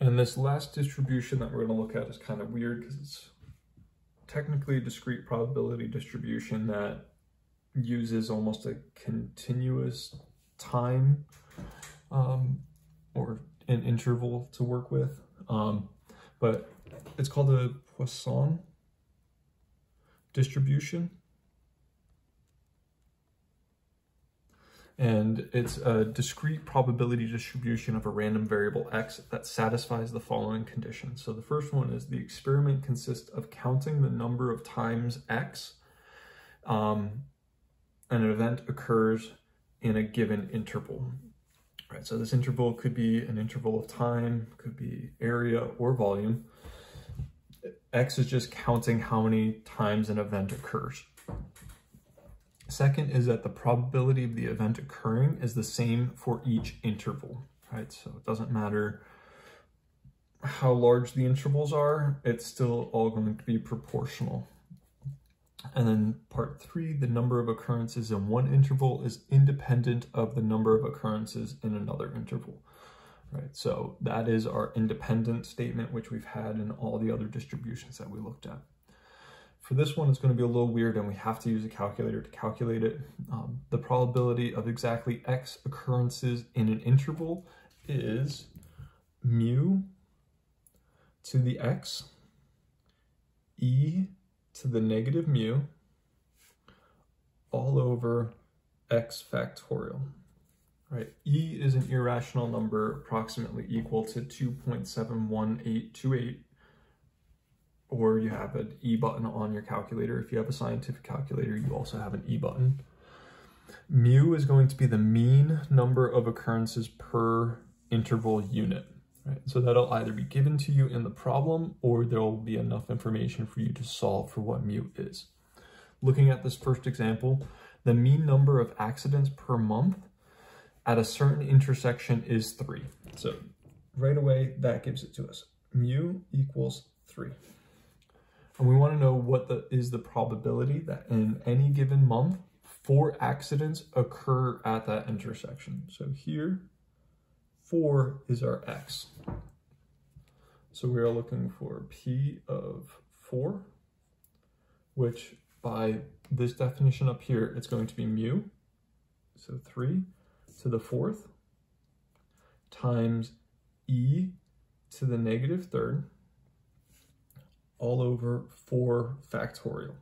And this last distribution that we're going to look at is kind of weird because it's technically a discrete probability distribution that uses almost a continuous time um, or an interval to work with. Um, but it's called a Poisson distribution. And it's a discrete probability distribution of a random variable x that satisfies the following conditions. So the first one is the experiment consists of counting the number of times x um, an event occurs in a given interval. Right, so this interval could be an interval of time, could be area or volume. X is just counting how many times an event occurs. Second is that the probability of the event occurring is the same for each interval, right? So it doesn't matter how large the intervals are, it's still all going to be proportional. And then part three, the number of occurrences in one interval is independent of the number of occurrences in another interval, right? So that is our independent statement, which we've had in all the other distributions that we looked at. For this one, it's going to be a little weird and we have to use a calculator to calculate it. Um, the probability of exactly x occurrences in an interval is mu to the x e to the negative mu all over x factorial. Right, e is an irrational number approximately equal to 2.71828 or you have an E button on your calculator. If you have a scientific calculator, you also have an E button. Mu is going to be the mean number of occurrences per interval unit. Right? So that'll either be given to you in the problem or there will be enough information for you to solve for what mu is. Looking at this first example, the mean number of accidents per month at a certain intersection is three. So right away, that gives it to us. Mu equals three. And we want to know what the, is the probability that in any given month, four accidents occur at that intersection. So here 4 is our x. So we are looking for p of 4, which by this definition up here, it's going to be mu, so 3 to the fourth, times e to the negative third, all over 4 factorial.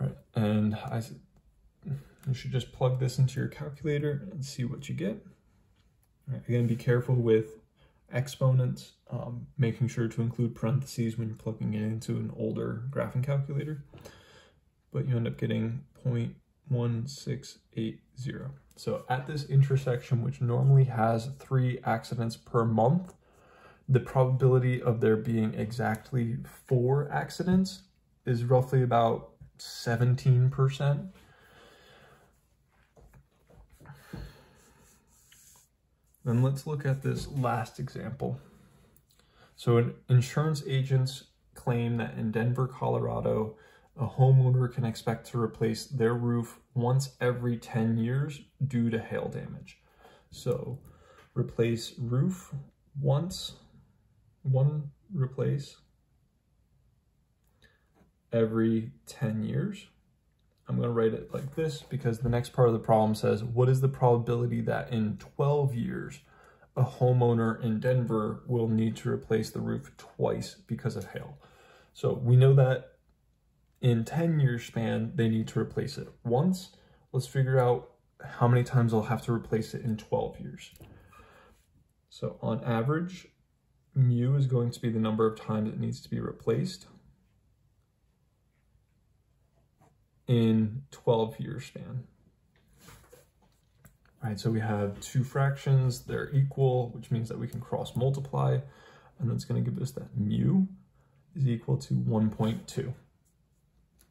Right, and I, you should just plug this into your calculator and see what you get. Right, again, be careful with exponents, um, making sure to include parentheses when you're plugging it into an older graphing calculator, but you end up getting 0.1680. So at this intersection, which normally has three accidents per month, the probability of there being exactly four accidents is roughly about 17%. Then let's look at this last example. So an insurance agents claim that in Denver, Colorado, a homeowner can expect to replace their roof once every 10 years due to hail damage. So replace roof once, one replace every 10 years. I'm going to write it like this because the next part of the problem says, what is the probability that in 12 years, a homeowner in Denver will need to replace the roof twice because of hail? So we know that in 10 year span, they need to replace it once. Let's figure out how many times they'll have to replace it in 12 years. So on average, mu is going to be the number of times it needs to be replaced. in 12 year span. All right, so we have two fractions, they're equal, which means that we can cross multiply, and that's gonna give us that mu is equal to 1.2. All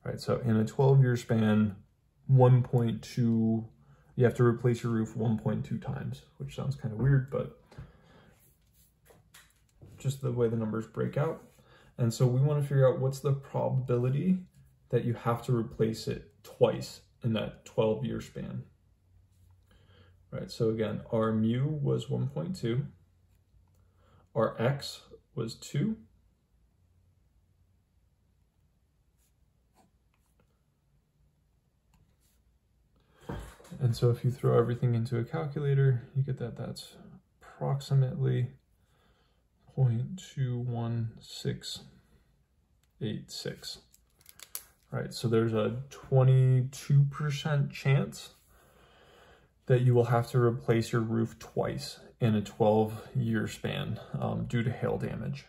right, so in a 12 year span, 1.2, you have to replace your roof 1.2 times, which sounds kind of weird, but just the way the numbers break out. And so we want to figure out what's the probability that you have to replace it twice in that 12 year span. Right, so again, our mu was 1.2. our x was 2. And so if you throw everything into a calculator, you get that that's approximately 0.21686. All right, so there's a 22% chance that you will have to replace your roof twice in a 12 year span um, due to hail damage.